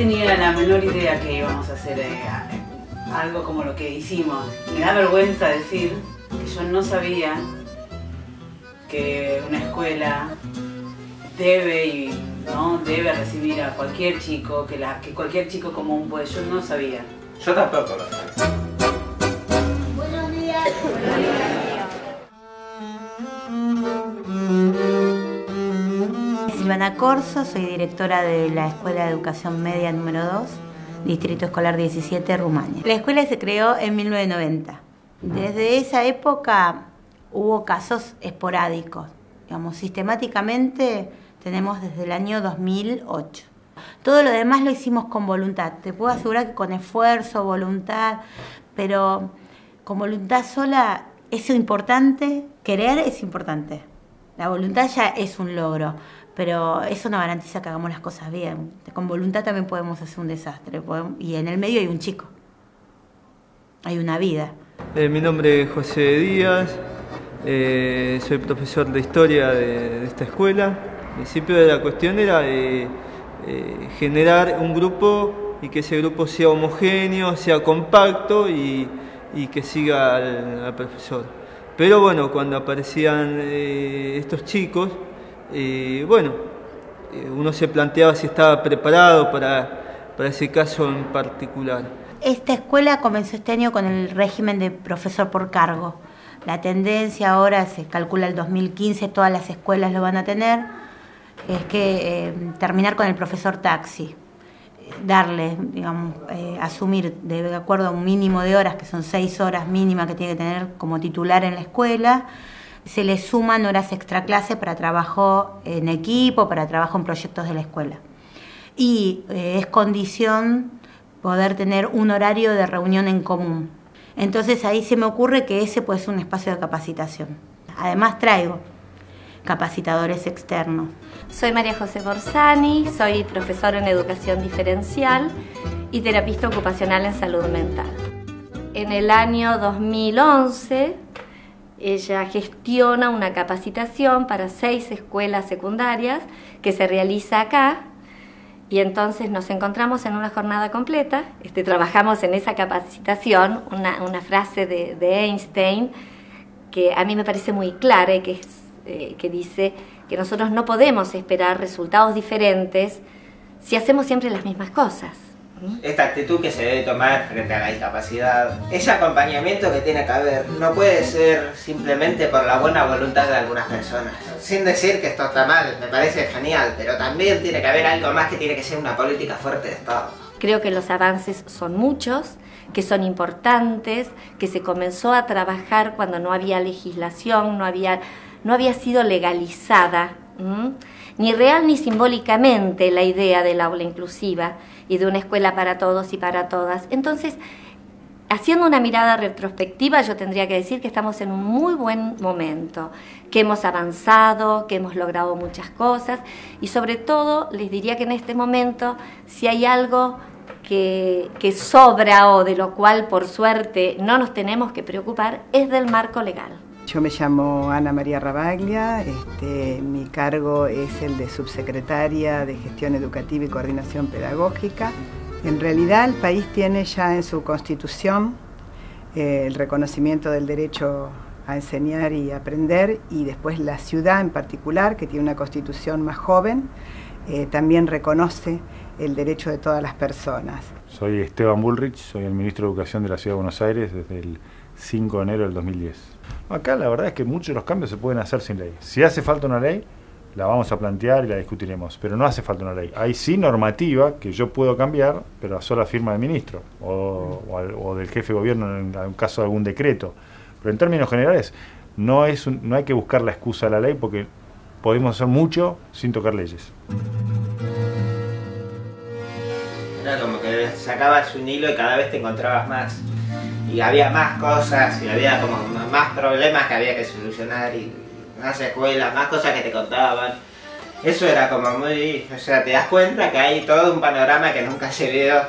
tenía la menor idea que íbamos a hacer eh, algo como lo que hicimos. Me da vergüenza decir que yo no sabía que una escuela debe y no debe recibir a cualquier chico, que, la, que cualquier chico común puede. Yo no sabía. Yo tampoco lo sabía. Buenos días. Buenos días. Silvana Corso, soy directora de la Escuela de Educación Media número 2, Distrito Escolar 17, Rumania. La escuela se creó en 1990. Desde esa época hubo casos esporádicos. Digamos, sistemáticamente tenemos desde el año 2008. Todo lo demás lo hicimos con voluntad. Te puedo asegurar que con esfuerzo, voluntad, pero con voluntad sola es importante, querer es importante. La voluntad ya es un logro, pero eso no garantiza que hagamos las cosas bien. Con voluntad también podemos hacer un desastre. Y en el medio hay un chico, hay una vida. Eh, mi nombre es José Díaz, eh, soy profesor de historia de, esta escuela. El principio de la cuestión era eh, generar un grupo y que ese grupo sea homogéneo, sea compacto y, que siga al, profesor. Pero bueno, cuando aparecían estos chicos, bueno, uno se planteaba si estaba preparado para, para ese caso en particular. Esta escuela comenzó este año con el régimen de profesor por cargo. La tendencia ahora, se calcula el 2015, todas las escuelas lo van a tener, es que eh, terminar con el profesor taxi, darle, digamos, eh, asumir de acuerdo a un mínimo de horas, que son seis horas mínima que tiene que tener como titular en la escuela, se le suman horas extra clase para trabajo en equipo, para trabajo en proyectos de la escuela. Y eh, es condición poder tener un horario de reunión en común. Entonces ahí se me ocurre que ese puede ser un espacio de capacitación. Además traigo capacitadores externos. Soy María José Borsani, soy profesora en educación diferencial y terapista ocupacional en salud mental. En el año 2011 ella gestiona una capacitación para seis escuelas secundarias que se realiza acá. Y entonces nos encontramos en una jornada completa, este, trabajamos en esa capacitación, una, frase de, Einstein que a mí me parece muy clara y que, eh, que dice que nosotros no podemos esperar resultados diferentes si hacemos siempre las mismas cosas esta actitud que se debe tomar frente a la discapacidad, ese acompañamiento que tiene que haber, no puede ser simplemente por la buena voluntad de algunas personas. Sin decir que esto está mal, me parece genial, pero también tiene que haber algo más que tiene que ser una política fuerte de Estado. Creo que los avances son muchos, que son importantes, que se comenzó a trabajar cuando no había legislación, no había, no había sido legalizada, ni real ni simbólicamente la idea del aula inclusiva y de una escuela para todos y para todas. Entonces, haciendo una mirada retrospectiva, yo tendría que decir que estamos en un muy buen momento, que hemos avanzado, que hemos logrado muchas cosas y sobre todo les diría que en este momento, si hay algo que, que sobra o de lo cual por suerte no nos tenemos que preocupar, es del marco legal. Yo me llamo Ana María Rabaglia, este, mi cargo es el de subsecretaria de Gestión Educativa y Coordinación Pedagógica. En realidad el país tiene ya en su constitución eh, el reconocimiento del derecho a enseñar y aprender y después la ciudad en particular, que tiene una constitución más joven, eh, también reconoce el derecho de todas las personas. Soy Esteban Bullrich, soy el ministro de Educación de la Ciudad de Buenos Aires desde el 5 de enero del 2010. Acá la verdad es que muchos de los cambios se pueden hacer sin ley. Si hace falta una ley, la vamos a plantear y la discutiremos, pero no hace falta una ley. Hay sí normativa que yo puedo cambiar, pero a sola firma del ministro o, del jefe de gobierno en, caso de algún decreto. Pero en términos generales, no, es no hay que buscar la excusa de la ley porque podemos hacer mucho sin tocar leyes. Era como que sacabas un hilo y cada vez te encontrabas más y había más cosas y había como más problemas que había que solucionar y más escuelas, más cosas que te contaban. Eso era como muy... O sea, te das cuenta que hay todo un panorama que nunca se vio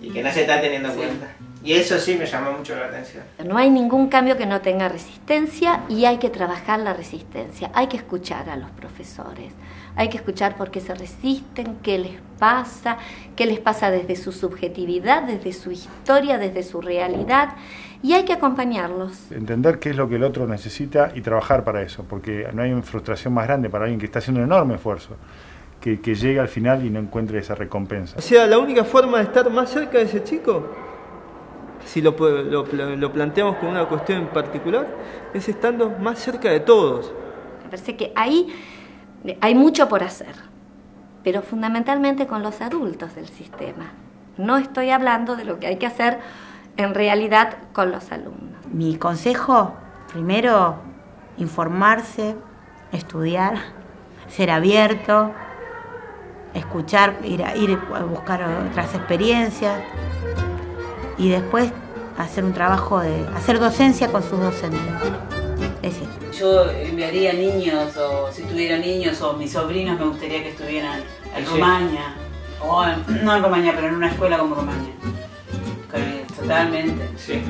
y que no se está teniendo en cuenta. Y eso sí me llamó mucho la atención. No hay ningún cambio que no tenga resistencia y hay que trabajar la resistencia. Hay que escuchar a los profesores. Hay que escuchar por qué se resisten, qué les pasa, qué les pasa desde su subjetividad, desde su historia, desde su realidad. Y hay que acompañarlos. Entender qué es lo que el otro necesita y trabajar para eso, porque no hay una frustración más grande para alguien que está haciendo un enorme esfuerzo. Que, que llegue al final y no encuentre esa recompensa. O sea, la única forma de estar más cerca de ese chico si lo, lo, lo, planteamos con una cuestión en particular, es estando más cerca de todos. Me parece que ahí hay mucho por hacer, pero fundamentalmente con los adultos del sistema. No estoy hablando de lo que hay que hacer en realidad con los alumnos. Mi consejo, primero, informarse, estudiar, ser abierto, escuchar, ir a, ir a buscar otras experiencias, y después hacer un trabajo de hacer docencia con sus docentes. Es Yo enviaría niños, o si tuviera niños, o mis sobrinos me gustaría que estuvieran en Rumania, o no en Rumania, pero en una escuela como Rumania. Totalmente. Sí.